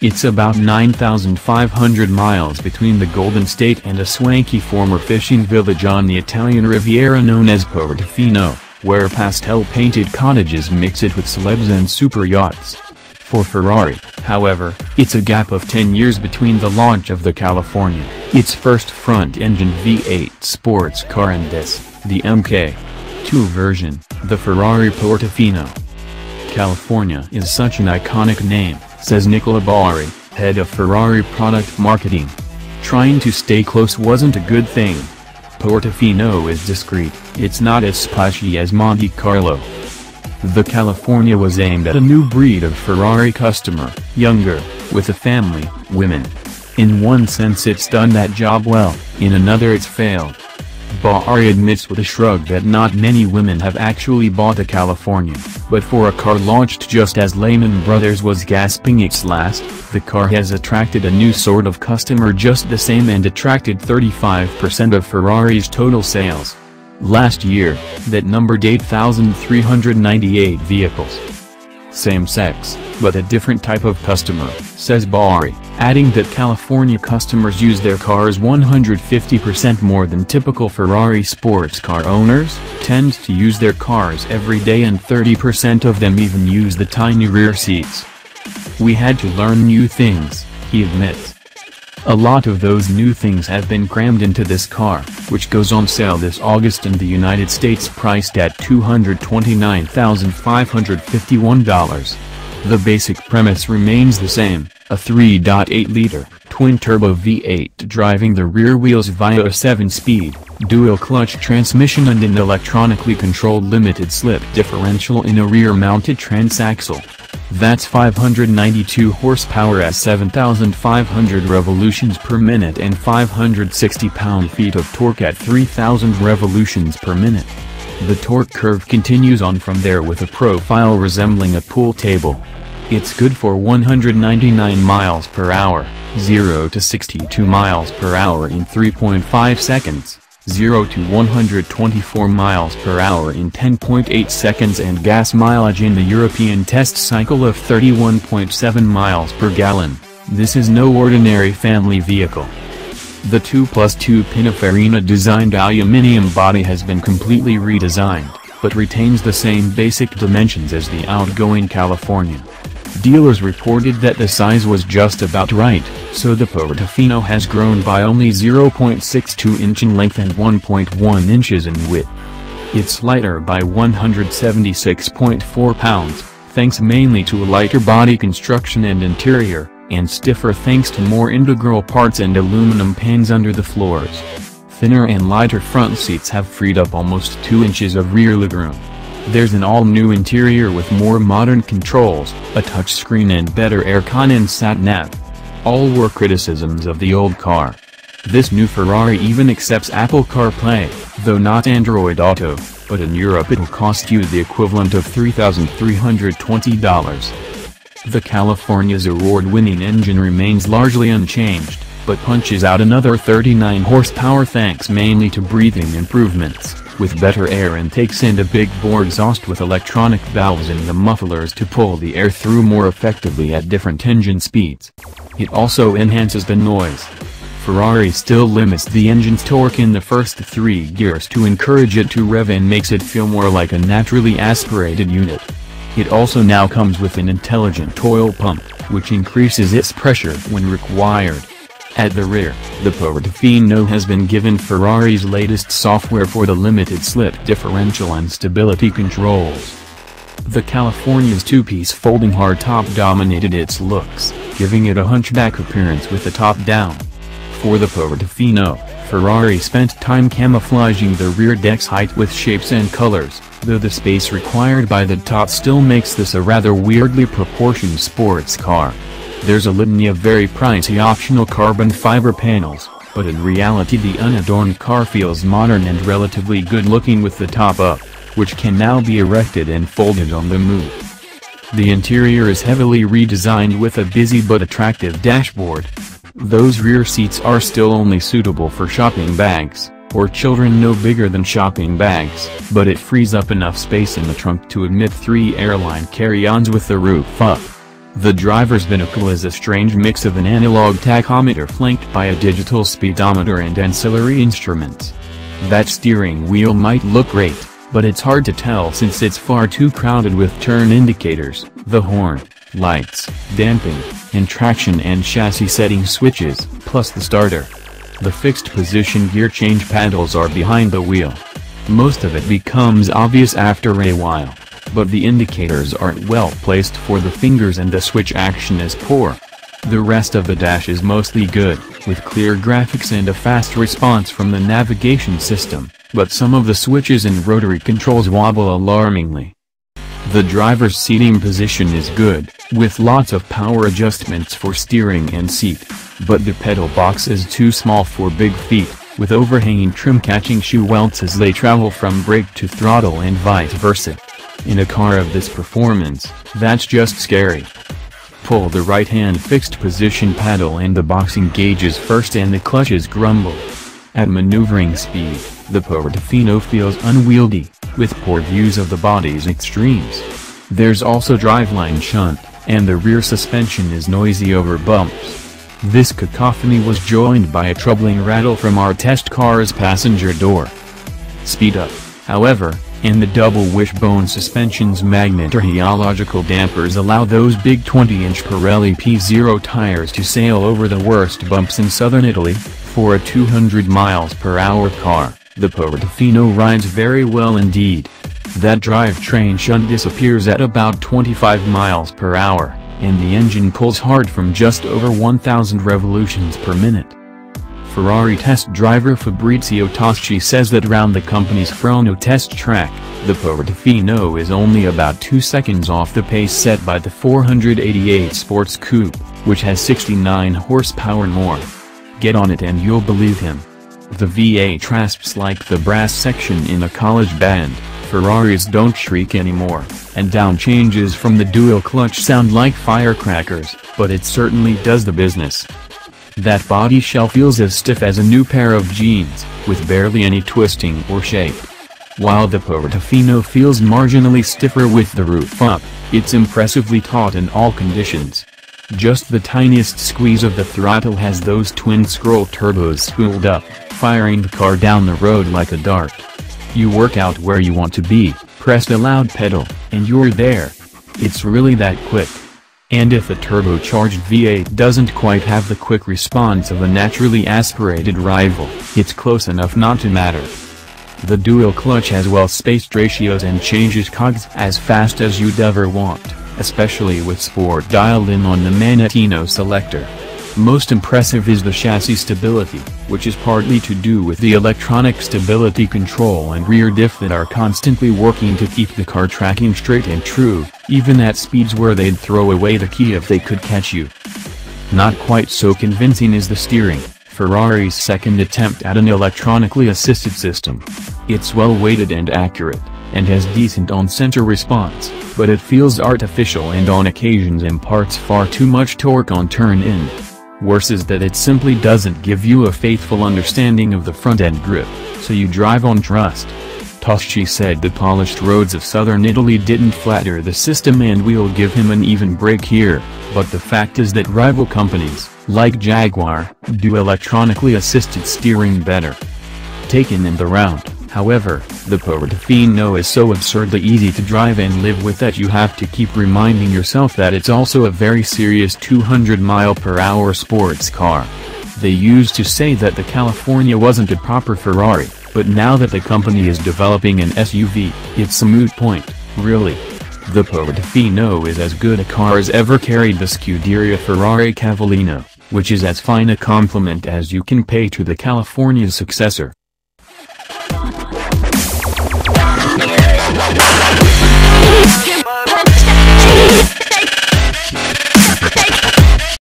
It's about 9,500 miles between the Golden State and a swanky former fishing village on the Italian Riviera known as Portofino, where pastel-painted cottages mix it with celebs and super yachts. For Ferrari, however, it's a gap of 10 years between the launch of the California, its first front-engine V8 sports car and this, the MK2 version, the Ferrari Portofino. California is such an iconic name, says Nicola Boari, head of Ferrari product marketing. Trying to stay close wasn't a good thing. Portofino is discreet, it's not as splashy as Monte Carlo. The California was aimed at a new breed of Ferrari customer, younger, with a family, women. In one sense it's done that job well, in another it's failed. Boari admits with a shrug that not many women have actually bought a California, but for a car launched just as Lehman Brothers was gasping its last, the car has attracted a new sort of customer just the same and attracted 35% of Ferrari's total sales. Last year, that numbered 8,398 vehicles. Same sex, but a different type of customer, says Boari, adding that California customers use their cars 150% more than typical Ferrari sports car owners, tend to use their cars every day and 30% of them even use the tiny rear seats. We had to learn new things, he admits. A lot of those new things have been crammed into this car, which goes on sale this August in the United States priced at $229,551. The basic premise remains the same, a 3.8-liter, twin-turbo V8 driving the rear wheels via a 7-speed, dual-clutch transmission and an electronically controlled limited-slip differential in a rear-mounted transaxle. That's 592 horsepower at 7,500 revolutions per minute and 560 pound-feet of torque at 3,000 revolutions per minute. The torque curve continues on from there with a profile resembling a pool table. It's good for 199 miles per hour, 0 to 62 miles per hour in 3.5 seconds. 0 to 124 miles per hour in 10.8 seconds and gas mileage in the European test cycle of 31.7 miles per gallon. This is no ordinary family vehicle. The 2 plus 2 Pininfarina designed aluminium body has been completely redesigned, but retains the same basic dimensions as the outgoing California. Dealers reported that the size was just about right, so the Portofino has grown by only 0.62 inch in length and 1.1 inches in width. It's lighter by 176.4 pounds, thanks mainly to a lighter body construction and interior, and stiffer thanks to more integral parts and aluminum pans under the floors. Thinner and lighter front seats have freed up almost 2 inches of rear legroom. There's an all-new interior with more modern controls, a touchscreen and better aircon and sat-nav. All were criticisms of the old car. This new Ferrari even accepts Apple CarPlay, though not Android Auto, but in Europe it'll cost you the equivalent of $3,320. The California's award-winning engine remains largely unchanged, but punches out another 39 horsepower thanks mainly to breathing improvements with better air intakes and a big bore exhaust with electronic valves in the mufflers to pull the air through more effectively at different engine speeds. It also enhances the noise. Ferrari still limits the engine's torque in the first three gears to encourage it to rev and makes it feel more like a naturally aspirated unit. It also now comes with an intelligent oil pump, which increases its pressure when required. At the rear, the Portofino has been given Ferrari's latest software for the limited slip differential and stability controls. The California's two-piece folding hardtop dominated its looks, giving it a hunchback appearance with the top down. For the Portofino, Ferrari spent time camouflaging the rear deck's height with shapes and colors, though the space required by the top still makes this a rather weirdly proportioned sports car. There's a litany of very pricey optional carbon fiber panels, but in reality the unadorned car feels modern and relatively good looking with the top up, which can now be erected and folded on the move. The interior is heavily redesigned with a busy but attractive dashboard. Those rear seats are still only suitable for shopping bags, or children no bigger than shopping bags, but it frees up enough space in the trunk to admit three airline carry-ons with the roof up. The driver's binnacle is a strange mix of an analog tachometer flanked by a digital speedometer and ancillary instruments. That steering wheel might look great, but it's hard to tell since it's far too crowded with turn indicators, the horn, lights, damping, and traction and chassis setting switches, plus the starter. The fixed position gear change paddles are behind the wheel. Most of it becomes obvious after a while, but the indicators aren't well placed for the fingers and the switch action is poor. The rest of the dash is mostly good, with clear graphics and a fast response from the navigation system, but some of the switches and rotary controls wobble alarmingly. The driver's seating position is good, with lots of power adjustments for steering and seat, but the pedal box is too small for big feet, with overhanging trim catching shoe welts as they travel from brake to throttle and vice versa. In a car of this performance, that's just scary. Pull the right-hand fixed position paddle and the box engages first and the clutches grumble. At maneuvering speed, the Portofino feels unwieldy, with poor views of the body's extremes. There's also driveline shunt, and the rear suspension is noisy over bumps. This cacophony was joined by a troubling rattle from our test car's passenger door. Speed up, however, and the double wishbone suspension's magnet magnetorheological dampers allow those big 20-inch Pirelli P0 tires to sail over the worst bumps in southern Italy, for a 200 miles per hour car. The Portofino rides very well indeed. That drivetrain shunt disappears at about 25 miles per hour, and the engine pulls hard from just over 1000 revolutions per minute. Ferrari test driver Fabrizio Toschi says that round the company's Fiorano test track, the Portofino is only about 2 seconds off the pace set by the 488 Sports Coupe, which has 69 horsepower more. Get on it and you'll believe him. The V8 rasps like the brass section in a college band, Ferraris don't shriek anymore, and down changes from the dual clutch sound like firecrackers, but it certainly does the business. That body shell feels as stiff as a new pair of jeans, with barely any twisting or shape. While the Portofino feels marginally stiffer with the roof up, it's impressively taut in all conditions. Just the tiniest squeeze of the throttle has those twin-scroll turbos spooled up, firing the car down the road like a dart. You work out where you want to be, press the loud pedal, and you're there. It's really that quick. And if the turbocharged V8 doesn't quite have the quick response of a naturally aspirated rival, it's close enough not to matter. The dual clutch has well-spaced ratios and changes cogs as fast as you'd ever want especially with sport dialed in on the Manettino selector. Most impressive is the chassis stability, which is partly to do with the electronic stability control and rear diff that are constantly working to keep the car tracking straight and true, even at speeds where they'd throw away the key if they could catch you. Not quite so convincing is the steering, Ferrari's second attempt at an electronically assisted system. It's well weighted and accurate, and has decent on-center response, but it feels artificial and on occasions imparts far too much torque on turn-in. Worse is that it simply doesn't give you a faithful understanding of the front-end grip, so you drive on trust. Toschi said the polished roads of southern Italy didn't flatter the system and we'll give him an even break here, but the fact is that rival companies, like Jaguar, do electronically assisted steering better. Taken in the round, However, the Portofino is so absurdly easy to drive and live with that you have to keep reminding yourself that it's also a very serious 200 mile per hour sports car. They used to say that the California wasn't a proper Ferrari, but now that the company is developing an SUV, it's a moot point, really. The Portofino is as good a car as ever carried the Scuderia Ferrari Cavallino, which is as fine a compliment as you can pay to the California's successor.